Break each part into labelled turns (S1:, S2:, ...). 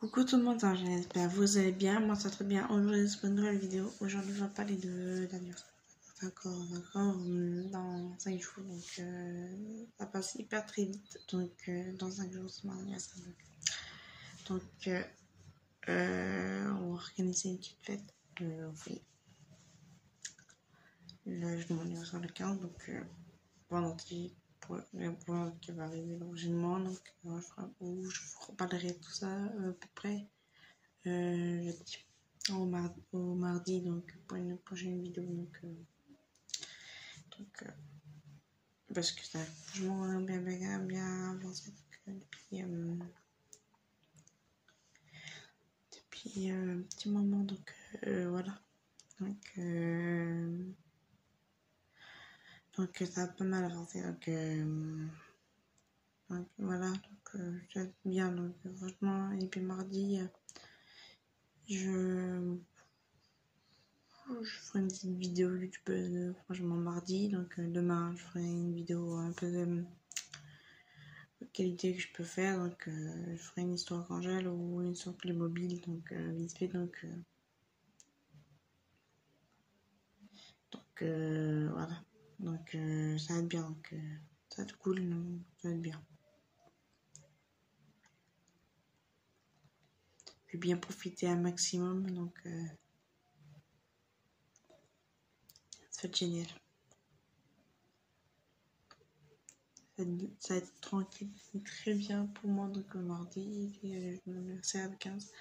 S1: Coucou tout le monde, hein, j'espère que vous allez bien, moi ça va très bien. Aujourd'hui c'est une nouvelle vidéo, aujourd'hui on va parler de d'anniversaire. D'accord, d'accord, dans 5 jours, donc euh, ça passe hyper très vite, donc euh, dans 5 jours c'est mon anniversaire. Donc, euh, euh, on va organiser une petite fête, euh, oui. Là je mon anniversaire le 15, donc euh, vendredi le point qui va arriver prochainement. Donc, euh, je, je vous reparlerai tout ça euh, à peu près euh, jeudi, au, mar au mardi, donc pour une prochaine vidéo. Donc, euh, euh, parce que ça a franchement bien, bien, bien avancé depuis, depuis un petit moment. Donc, voilà. Donc, donc ça a pas mal avancé. Donc, euh, donc voilà, donc euh, bien. Donc euh, franchement, et puis mardi, euh, je, je ferai une petite vidéo YouTube euh, franchement mardi. Donc euh, demain, je ferai une vidéo un peu de, qualité que je peux faire. Donc euh, je ferai une histoire Angèle ou une histoire Playmobil. Donc euh, vite fait, donc, euh, donc euh, voilà. Donc euh, ça va être bien. Donc euh, ça va être cool. Donc, ça va être bien. Je vais bien profiter un maximum. Donc euh, ça va être génial. Ça va être, tranquille. Très bien pour moi. Donc le mardi, mon anniversaire le 15.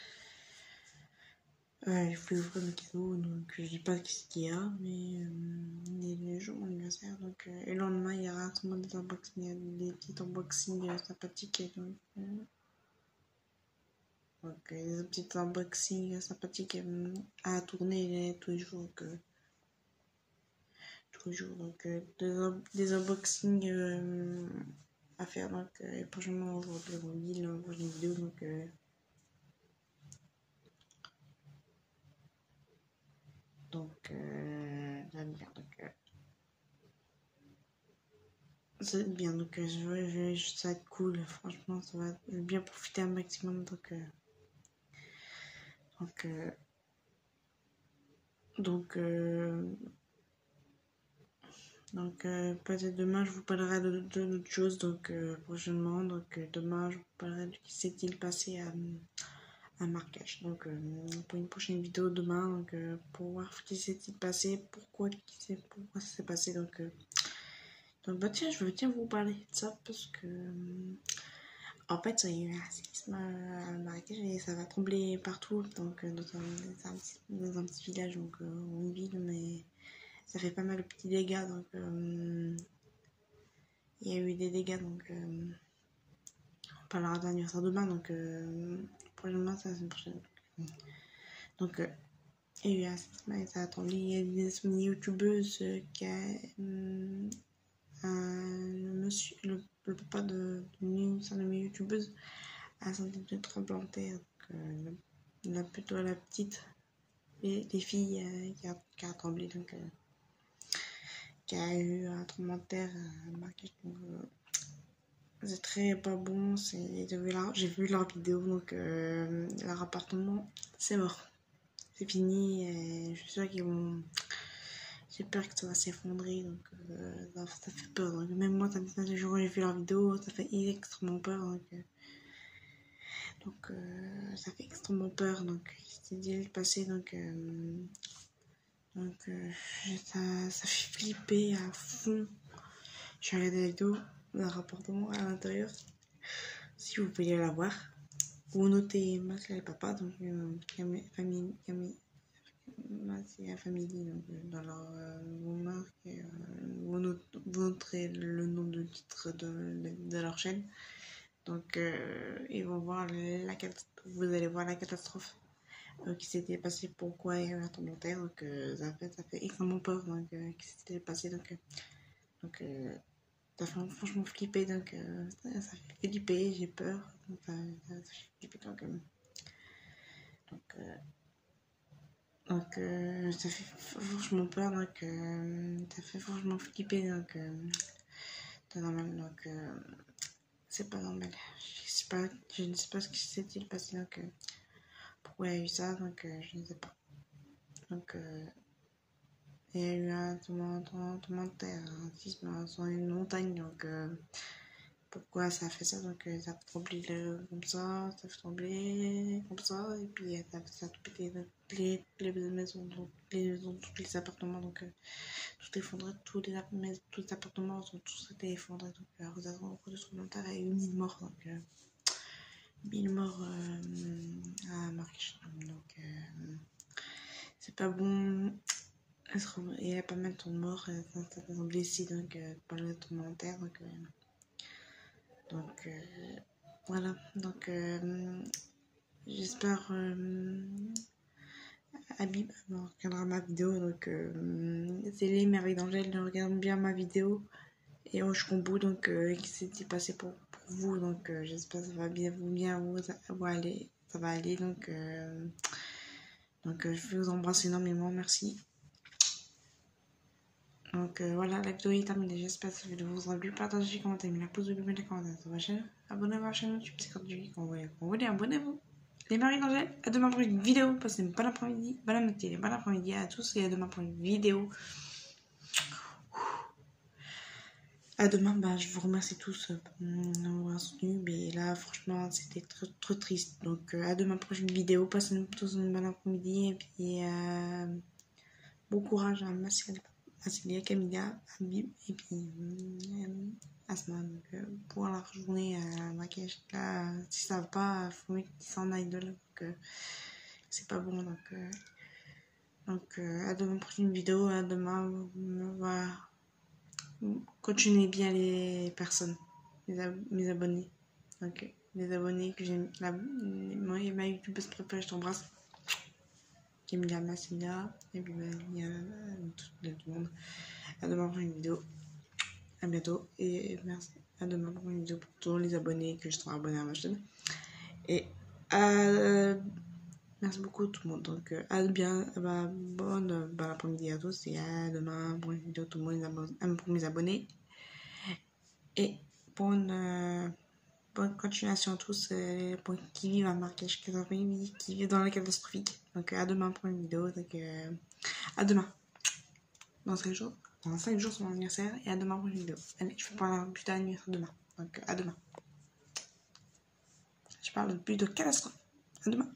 S1: Ouais, je voulais ouvrir mes cadeaux, donc je sais pas ce qu'il y a, mais euh, le jour mon anniversaire, donc euh, et le lendemain il y aura sûrement des unboxings, des petits unboxings euh, sympathiques, et donc, euh, donc euh, des petits unboxings sympathiques euh, à tourner euh, tous les jours, donc, euh, tous les jours, donc euh, des, des unboxings euh, à faire, donc euh, et prochainement on le la prochaine vidéo, donc donc euh, j'aime bien, donc euh, bien, donc euh, je vais, je vais- ça être cool, franchement, ça va, bien profiter un maximum, donc, euh, donc, euh, donc, euh, donc euh, peut-être demain je vous parlerai de d'autres choses, donc euh, prochainement, donc euh, demain je vous parlerai de ce qui s'est-il passé à, à Marrakech, donc euh, pour une prochaine vidéo demain, donc euh, pour voir ce qui s'est-il passé, pourquoi, s'est- pourquoi ça s'est passé, donc, euh, donc bah tiens, je veux bien vous parler de ça parce que En fait, il y a eu un euh, à Marrakech et ça va trembler partout, donc dans un, dans un petit, un village, donc euh, une ville, mais ça fait pas mal de petits dégâts, donc il y a eu des dégâts, donc on parlera de l'anniversaire demain, donc euh, prochainement, c'est la semaine prochaine. Donc, euh, il y a eu un ça a tremblé, il y a des youtubeuses euh, qui a un, le monsieur, le, papa de d'une certaine youtubeuse a senti de tremblement de terre. Donc, euh, la, plutôt la petite, et les filles euh, qui, a, qui a tremblé, donc euh, qui a eu un tremblement de terre euh, c'est très pas bon. J'ai vu, leur- vidéo, donc euh, leur appartement, c'est mort. C'est fini. Et je suis sûre qu'ils vont. J'ai peur que ça va s'effondrer, donc euh, ça, fait peur. Donc, même moi, ça me fait jour j'ai vu leur vidéo, ça fait extrêmement peur. Donc, euh, donc ça fait extrêmement peur. Donc, c'est dit le passé, donc, donc ça, ça fait flipper à fond. J'ai regardé la vidéo, leur appartement à l'intérieur. Si vous pouvez la voir, vous notez Max et papa, donc euh, famille, et la famille, euh, dans leur euh, euh, vous, not- vous noterez le nom de titre de, de, leur chaîne. Donc euh, ils vont voir la vous allez voir la catastrophe qui s'était passée, pourquoi il y a eu un tremblement de terre. Donc ça fait ça fait extrêmement peur, donc qui s'était passé, donc donc ça fait franchement flipper, donc euh, ça, fait flipper, j'ai peur, donc ça, fait flipper, euh, donc euh, donc euh, ça fait franchement peur, donc euh, ça fait franchement flipper, donc euh, c'est normal, donc euh, c'est pas normal. sais pas, je ne sais pas ce qui s'est-il passé, donc pourquoi il y a eu ça, donc je ne sais pas. Donc il y a eu un terre, un sisme une montagne, donc pourquoi ça a fait ça? Donc ça a tremblé comme ça ça fait trembler comme ça et puis ça, ça a pété les, maisons donc les maisons tous les appartements donc euh, tout effondré tous les, tous les appartements sont tous été effondrés donc euh, beaucoup de supplémentaires et une mille morts donc euh, mille morts euh, à Marrakech donc euh, c'est pas bon il y a pas mal de morts ça, ça, ça blessés donc euh, le tremblement de terre donc donc euh, voilà, donc euh, j'espère euh, Habib regardera ma vidéo. Donc c'est les merveilles d'Angèle, regarde bien ma vidéo. Et au bout donc qui s'est passé pour, vous. Donc j'espère que ça va bien vous bien vous, vous aller. Ça va aller donc donc je vous embrasse énormément, merci. Donc euh, voilà, la vidéo est terminée. J'espère que cette vidéo vous aura plu. Partagez, commentez, mettez la pouce bleu, mettez les commentaires sur ma chaîne. Abonnez-vous à ma chaîne YouTube, c'est quand vous voulez. Abonnez-vous. Les maris d'Angèle, à demain pour une vidéo. Passez une bonne après-midi, bonne matinée, bon après-midi à tous et à demain pour une vidéo. À demain, bah, je vous remercie tous euh, pour m'avoir soutenu. Mais là, franchement, c'était trop, trop triste. Donc, euh, à demain pour une vidéo. Passez tous une bonne après-midi. Et puis, euh, bon courage à ma Asilia, Camilla, Habib et puis euh, Asma. Donc, euh, pour la journée à maquillage, là, si ça va pas, faut mettre qu'ils s'en aillent de là. Donc, euh, c'est pas bon. Donc, euh, donc euh, à demain pour une vidéo. À demain. Continuez bien les personnes, mes abonnés. Donc, les abonnés que j'ai. Moi, ma youtubeuse préférée, je t'embrasse. Camilla Massina, et puis tout, le monde. À demain pour une vidéo. À bientôt et merci. À demain pour une vidéo pour tous les abonnés que je serai abonné à ma chaîne. Et euh, merci beaucoup tout le monde. Donc à bien, bah, bonne bon après-midi à tous et à demain pour une vidéo tout le monde pour mes abonnés. Et bonne euh, bonne continuation à tous euh, pour qui vivent à Marrakech, qui vivent dans la catastrophique. Donc à demain pour une vidéo. Donc euh, à demain. Dans 5 jours. Dans 5 jours c'est mon anniversaire et à demain pour une vidéo. Allez, je fais pas un putain d'anniversaire demain. Donc à demain. Je parle de but de catastrophe. À demain.